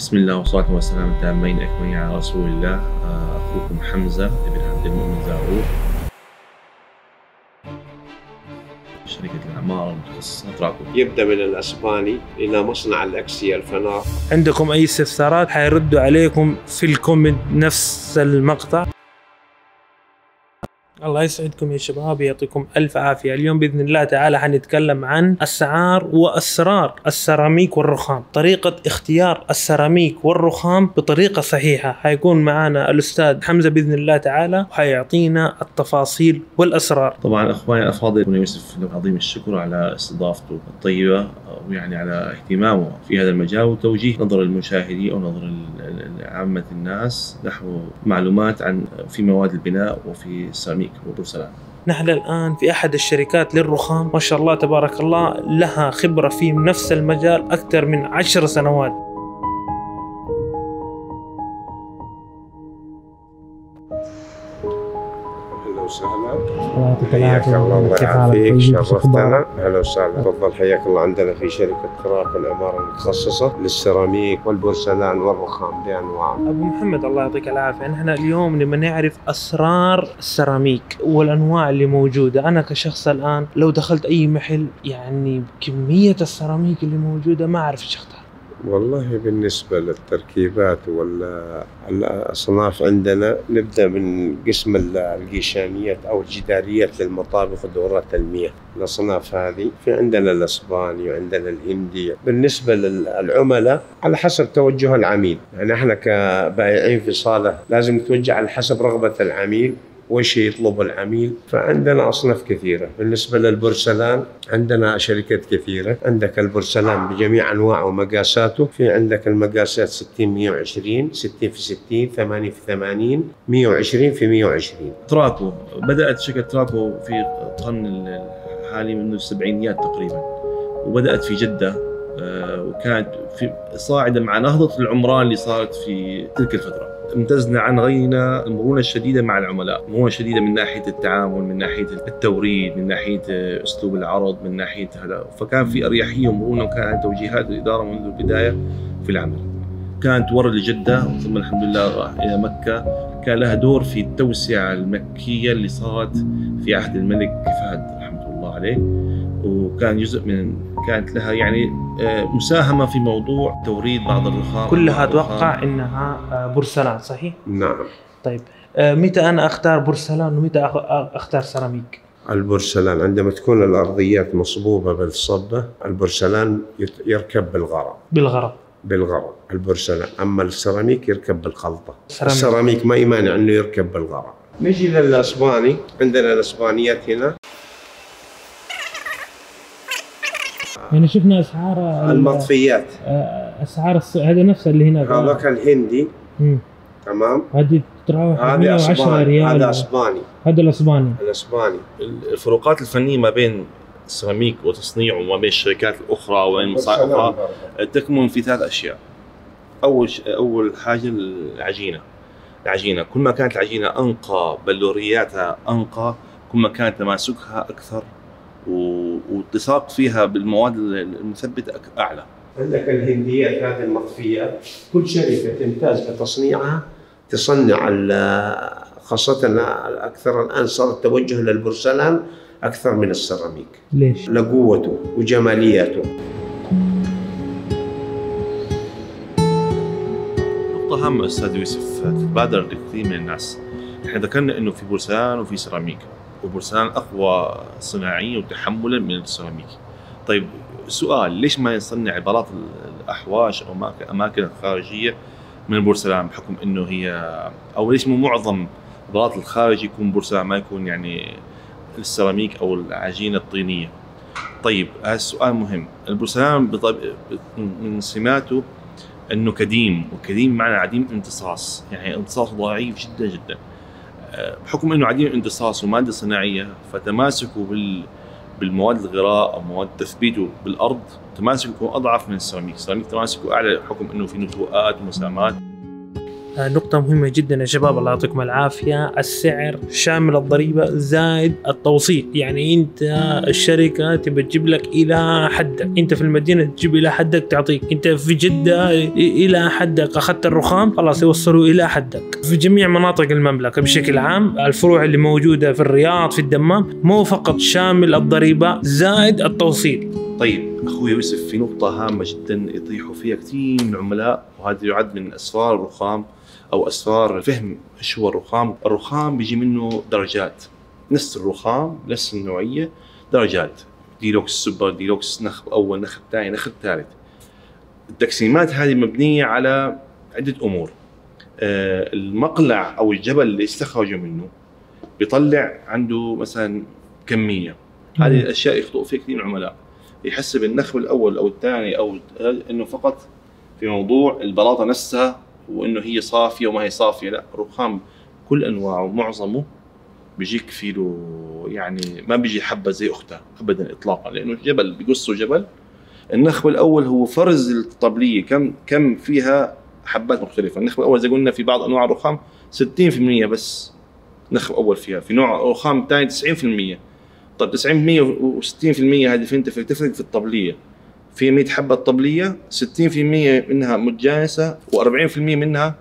بسم الله والصلاة والسلام التامين الأكملين على رسول الله. آه، أخوكم حمزة بن عبد المؤمن زاروق شركة العمارة المتخصصة. تراكم يبدأ من الأسباني إلى مصنع الأكسية الفنار. عندكم أي استفسارات؟ حيردوا عليكم في ال comment نفس المقطع. الله يسعدكم يا شباب يعطيكم ألف عافية. اليوم بإذن الله تعالى حنتكلم عن اسعار وأسرار السيراميك والرخام. طريقة اختيار السيراميك والرخام بطريقة صحيحة. حيكون معنا الأستاذ حمزة بإذن الله تعالى وحيعطينا التفاصيل والأسرار. طبعا أخواني الأفاضل أبونا يوسف له عظيم الشكر على استضافته الطيبة ويعني على اهتمامه في هذا المجال وتوجيه نظر المشاهدين أو نظر عامة الناس نحو معلومات عن في مواد البناء وفي السيراميك والبورسلان نحن الآن في أحد الشركات للرخام. ما شاء الله تبارك الله لها خبرة في نفس المجال أكثر من عشر سنوات. يعطيك حياك العافية الله؟ يعافيك شرفتنا؟ أهلا وسهلا. تفضل حياك الله. عندنا في شركة تراك العمارة المتخصصة للسيراميك والبورسلان والرخام بانواعه أبو محمد الله يعطيك العافية. نحن اليوم نبغى نعرف أسرار السيراميك والأنواع اللي موجودة. أنا كشخص الآن لو دخلت أي محل يعني كمية السيراميك اللي موجودة ما أعرف إيش أختار والله بالنسبة للتركيبات والأصناف عندنا نبدأ من قسم ال- القيشانيات أو الجداريات للمطابخ ودورات المياه الأصناف هذه في عندنا الأسباني وعندنا الهندي. بالنسبة للعملاء على حسب توجه العميل. يعني إحنا كبائعين في صالة لازم نتوجه على حسب رغبة العميل. وش يطلب العميل. فعندنا أصناف كثيرة. بالنسبة للبورسلان عندنا شركات كثيرة. عندك البورسلان بجميع أنواعه ومقاساته. في عندك المقاسات 60 120 60 في 60 80 في 80 120 في 120 تراكو. بدأت شركة تراكو في القرن الحالي منذ السبعينيات تقريبا. وبدأت في جدة آه، وكانت في صاعدة مع نهضة العمران اللي صارت في تلك الفترة. امتزنا عن غيرنا المرونة الشديدة مع العملاء. مرونة شديدة من ناحية التعامل من ناحية التوريد من ناحية أسلوب العرض من ناحية هذا. فكان في أريحية ومرونة وكان عن توجيهات الإدارة منذ البداية في العمل. كانت تورد لجدة ثم الحمد لله راح إلى مكة. كان لها دور في التوسعة المكية اللي صارت في عهد الملك فهد رحمة الله عليه. وكان جزء من كانت لها يعني آه، مساهمة في موضوع توريد بعض الرخام كلها. أتوقع إنها آه، بورسلان صحيح؟ نعم. طيب آه، متى أنا أختار بورسلان ومتى أختار سيراميك؟ البورسلان عندما تكون الأرضيات مصبوبة بالصبة البورسلان يت- يركب بالغرق. بالغرض بالغرق. البورسلان. أما السيراميك يركب بالخلطة. سيراميك. السيراميك ما يمانع إنه يركب بالغرق. نجي للأسباني. عندنا الأسبانيات هنا. يعني شفنا أسعار ال- المطفيات آه، أسعار. هذا نفسه اللي هناك هذاك الهندي. مم. تمام. هذه تتراوح هذه 110 أسباني. ريال. هذا أسباني. هذا الأسباني. الأسباني. الفروقات الفنية ما بين السيراميك وتصنيعه وما بين الشركات الأخرى وبين المصانع الأخرى تكمن في ثلاث أشياء. أول ش... أول حاجة العجينة. العجينة. كل ما كانت العجينة أنقى بلورياتها أنقى كل ما كان تماسكها أكثر. والتصاق فيها بالمواد المثبتة أعلى. عندك الهنديات هذه المطفيات كل شركة تمتاز بتصنيعها تصنع ال- خاصة أكثر الآن صار التوجه للبورسلان أكثر من السيراميك. ليش؟ لقوته وجماليته نقطة هامة أستاذ يوسف تتبادر لكثير من الناس. إحنا ذكرنا إنه في بورسلان وفي سيراميك. وبورسلان أقوى صناعيا وتحملا من السيراميك. طيب سؤال ليش ما نصنع بلاط الأحواش أو أماكن الخارجية من البورسلان بحكم إنه هي أو ليش مو معظم البلاط الخارجي يكون بورسلان ما يكون يعني السيراميك أو العجينة الطينية؟ طيب هذا السؤال مهم. البورسلان بطب... من سماته إنه كديم وكديم معنى عديم امتصاص. يعني امتصاصه ضعيف جدا جدا. بحكم إنه عديم امتصاص وماده صناعية فتماسكه بال بالمواد الغراء أو مواد تثبيته بالأرض تماسكه أضعف من السيراميك، السيراميك تماسكه أعلى بحكم إنه في نتوءات ومسامات نقطة مهمة جدا يا شباب الله يعطيكم العافية. السعر شامل الضريبة زائد التوصيل يعني أنت الشركة تبى تجيب لك إلى حدك. أنت في المدينة تجيب إلى حدك تعطيك. أنت في جدة إلى حدك. أخذت الرخام خلاص يوصلوا إلى حدك. في جميع مناطق المملكة بشكل عام الفروع اللي موجودة في الرياض في الدمام مو فقط شامل الضريبة زائد التوصيل طيب أخوي يوسف في نقطة هامة جدا يطيحوا فيها كثير من العملاء وهذا يعد من أسرار الرخام. أو أسرار فهم إيش هو الرخام، الرخام بيجي منه درجات. نفس الرخام نفس النوعية درجات. deluxe super deluxe نخب أول نخب ثاني نخب ثالث التقسيمات هذه مبنية على عدة أمور. آه، المقلع أو الجبل اللي استخرجوا منه بيطلع عنده مثلا كمية. هذه الأشياء يخطئوا فيها كثير من العملاء. يحسب النخب الأول أو الثاني أو إنه فقط في موضوع البلاطة نفسها وإنه هي صافية وما هي صافية. لا الرخام كل أنواعه معظمه بيجيك فيه يعني ما بيجي حبة زي أختها ابدا اطلاقا لأنه الجبل بيقصوا جبل. النخب الأول هو فرز الطبلية كم كم فيها حبات مختلفة. النخب الأول زي قلنا في بعض أنواع الرخام 60% بس نخب أول فيها في نوع رخام ثاني 90% طيب 90% و60% هذه فين؟ تفرق في الطبلية. في 100 حبة طبلية 60% منها متجانسه و40% منها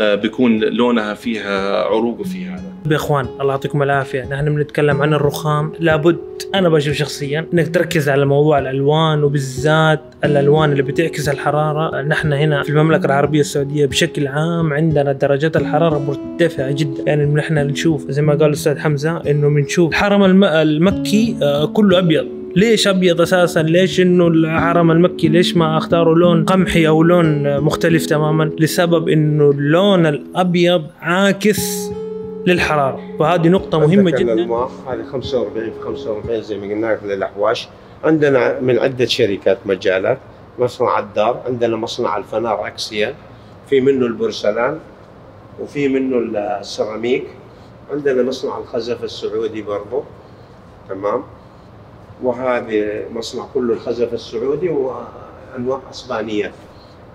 آه، بيكون لونها فيها عروق وفي هذا. يا إخوان الله يعطيكم العافية. نحن بنتكلم عن الرخام. لابد أنا بشوف شخصيا إنك تركز على موضوع الألوان وبالذات الألوان اللي بتعكس الحرارة. نحن هنا في المملكة العربية السعودية بشكل عام عندنا درجات الحرارة مرتفعة جدا. يعني نحن نشوف زي ما قال الأستاذ حمزة إنه بنشوف الحرم الم- المكي آه، كله أبيض. ليش أبيض أساسا؟ ليش إنه الحرم المكي ليش ما أختاروا لون قمحي أو لون مختلف تماما؟ لسبب إنه اللون الأبيض عاكس للحرارة، فهذه نقطة مهمة عندك جدا. الأنواع هذه 45 في 45 زي ما قلنا لك للاحواش عندنا من عدة شركات مجالات مصنع الدار عندنا مصنع الفنار اكسيا في منه البورسلان وفي منه السيراميك عندنا مصنع الخزف السعودي برضه تمام؟ وهذه مصنع كله الخزف السعودي وأنواع أسبانية.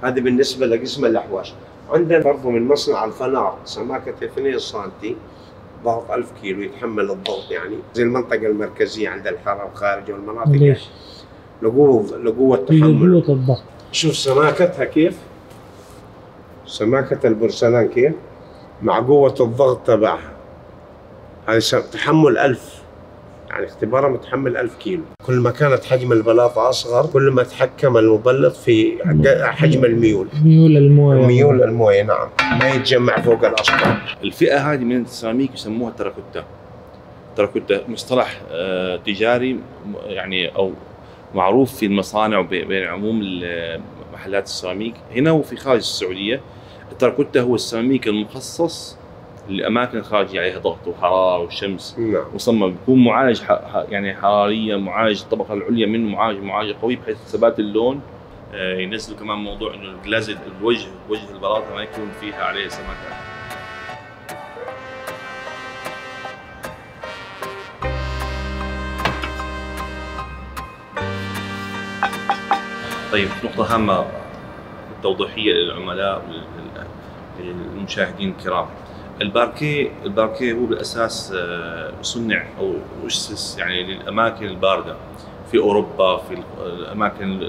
هذه بالنسبة لقسم الأحواش. عندنا برضه من مصنع الفنار سماكة 2 سم ضغط 1000 كيلو يتحمل الضغط يعني. زي المنطقة المركزية عند الحارة الخارجية والمناطق ليش؟ لقوه لقوة تحمل الضغط. شوف سماكتها كيف؟ سماكة البرسلان كيف؟ مع قوة الضغط تبعها. هذه تحمل ألف يعني اختبارها متحمل ألف كيلو. كل ما كانت حجم البلاطة أصغر كل ما تحكم المبلط في حج- حجم الميول. ميول المويه. ميول الموية نعم. ما يتجمع فوق الأسطح الفئة هذه من السيراميك يسموها تراكوتا. تراكوتا مصطلح آه، تجاري يعني أو معروف في المصانع وبين عموم محلات السيراميك. هنا وفي خارج السعودية التراكوتا هو السيراميك المخصص لاماكن خارجيه عليها ضغط وحرارة وشمس نعم. مصمم بيكون معالج يعني حراريا معالج الطبقة العليا منه معالج معالج قوي بحيث ثبات اللون. آه، ينزلوا كمان موضوع إنه ال glaze الوجه وجه البلاطه ما يكون فيها عليه سمكه طيب نقطة هامة توضيحية للعملاء وللمشاهدين الكرام. الباركيه الباركيه هو بالاساس آه، صنع أو أسس يعني للأماكن الباردة في أوروبا في الأماكن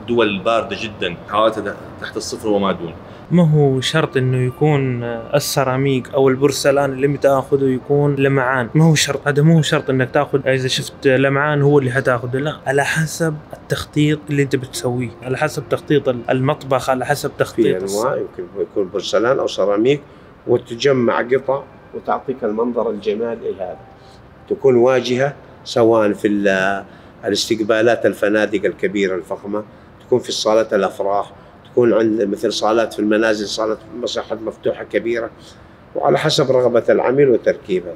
الدول البارده جدا حرارتها تحت الصفر وما دون. ما هو شرط إنه يكون السيراميك أو البورسلان اللي بتاخذه يكون لمعان؟ ما هو شرط هذا مو شرط إنك تأخذ إذا شفت لمعان هو اللي حتأخذه لا. على حسب التخطيط اللي أنت بتسويه على حسب تخطيط المطبخ على حسب في تخطيط الص- أنواع يمكن يكون برسلان أو سيراميك. وتجمع قطع وتعطيك المنظر الجمالي هذا تكون واجهة سواء في ال- الاستقبالات الفنادق الكبيرة الفخمة تكون في صالات الأفراح تكون عند مثل صالات في المنازل صالات مساحات مفتوحة كبيرة وعلى حسب رغبة العميل وتركيبه.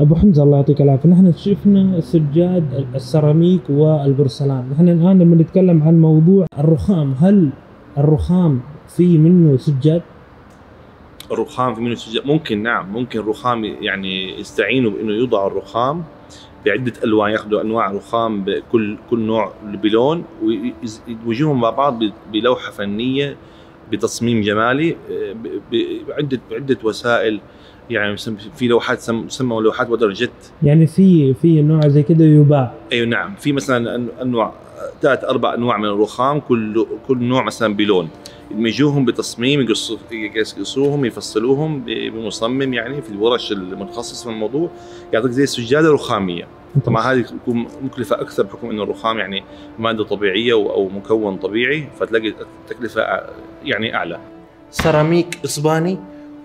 أبو حمزة الله يعطيك العافية. نحن شفنا سجاد السيراميك والبورسلان نحن الآن لما نتكلم عن موضوع الرخام هل الرخام في منه سجاد؟ الرخام في منه سجاد ممكن نعم ممكن الرخام يعني يستعينوا بإنه يوضعوا الرخام بعدة ألوان ياخذوا أنواع رخام بكل كل نوع بلون ويدمجوهم مع بعض بلوحة فنية بتصميم جمالي بعدة بعدة وسائل يعني في لوحات سم- تسمى لوحات ودر جت يعني في في نوع زي كده يباع. أيوه نعم. في مثلا أنواع ثلاث أربع أنواع من الرخام كل كل نوع مثلا بلون. يدمجوهم بتصميم يقصوهم يفصلوهم بمصمم يعني في الورش المتخصص في الموضوع يعطيك زي سجادة رخامية. طبعا هذه تكون مكلفة أكثر بحكم إنه الرخام يعني مادة طبيعية أو مكون طبيعي فتلاقي التكلفة يعني أعلى. سيراميك إسباني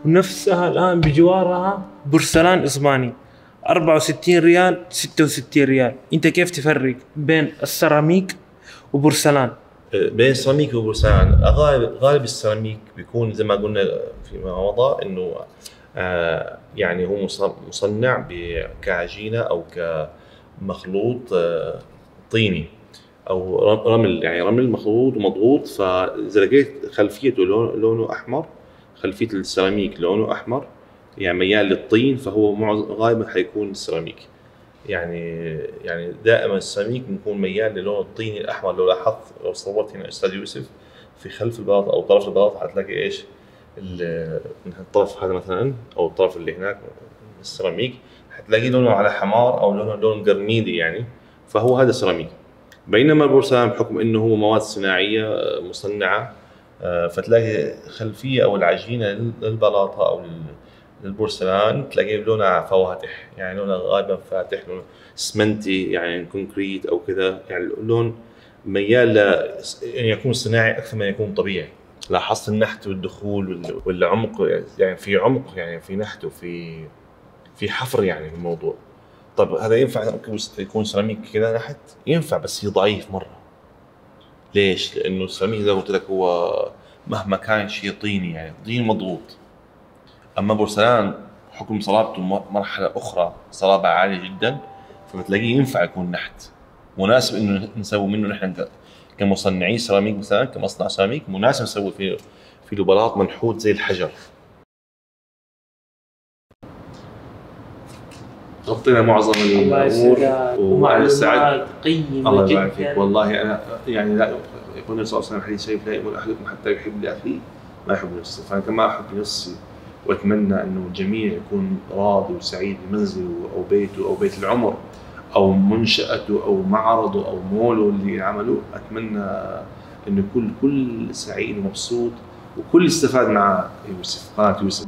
ونفسها الآن بجوارها برسلان إسباني. 64 ريال 66 ريال. أنت كيف تفرق بين السيراميك وبرسلان بين السيراميك والبرسلان غالب غالب السيراميك بيكون زي ما قلنا فيما مضى إنه آه يعني هو مص- مصنع كعجينة أو كمخلوط آه طيني أو رم- رمل. يعني رمل مخلوط ومضغوط. فإذا لقيت خلفيته لون- لونه أحمر خلفية السيراميك لونه أحمر يعني ميال للطين فهو غالبا حيكون سيراميك. يعني يعني دائما السيراميك بيكون ميال للون الطيني الأحمر لو لاحظت لو صورت هنا أستاذ يوسف في خلف البلاط أو طرف البلاط حتلاقي إيش؟ من الطرف هذا مثلا أو الطرف اللي هناك السيراميك حتلاقي لونه على حمار أو لونه لون قرميدي يعني فهو هذا سيراميك بينما البورسلان بحكم إنه هو مواد صناعية آه، مصنعة آه، فتلاقي خلفية أو العجينة لل- للبلاطة أو للبورسلان تلاقيه لونها فواتح يعني لونها غالبا فاتح لونه اسمنتي يعني concrete أو كذا يعني اللون ميال ل يعني يكون صناعي أكثر من يكون طبيعي. لاحظت النحت والدخول وال- والعمق يعني في عمق يعني في نحت وفي في حفر يعني في الموضوع. طب هذا ينفع يكون سيراميك كذا نحت؟ ينفع بس هي ضعيف مرة. ليش؟ لأنه السيراميك زي ما قلت لك هو مهما كان شيء طيني يعني طين مضغوط. أما بورسلان حكم صلابته مرحلة أخرى صلابة عالية جدا فبتلاقيه ينفع يكون نحت. مناسب إنه نسوي منه نحن كمصنعي سيراميك مثلا كمصنع سيراميك مناسب نسوي فيه في له بلاط منحوت زي الحجر. غطينا معظم الأمور سعدت قيمة الله يبارك فيك. والله أنا يعني لا يقول النبي صلى الله عليه وسلم حديث شريف لا يؤمن أحدكم حتى يحب لأخيه ما يحب نفسه. فانا كما أحب نفسي. وأتمنى أنه الجميع يكون راضي وسعيد بمنزله أو بيته أو بيت العمر أو منشأته أو معرضه أو موله اللي عمله أتمنى انه يكون كل سعيد ومبسوط وكل استفاد مع يوسف. قناة يوسف.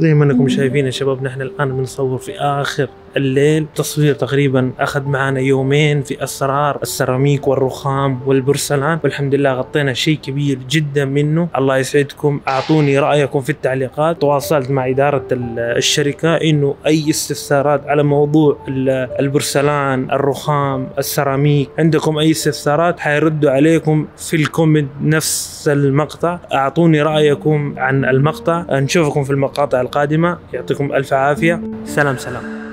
زي ما انكم شايفين يا شباب نحن الآن بنصور في آخر الليل. تصوير تقريبا أخذ معنا يومين في أسرار السيراميك والرخام والبرسلان. والحمد لله غطينا شيء كبير جدا منه. الله يسعدكم. أعطوني رأيكم في التعليقات. تواصلت مع إدارة ال- الشركة إنه أي استفسارات على موضوع ال- البرسلان الرخام السيراميك عندكم أي استفسارات حيردوا عليكم في ال comment نفس المقطع. أعطوني رأيكم عن المقطع. نشوفكم في المقاطع. القادمة. يعطيكم ألف عافية. سلام سلام.